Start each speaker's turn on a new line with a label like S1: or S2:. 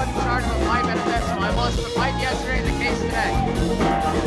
S1: put in charge of my benefits, so I was the fight yesterday and the case today.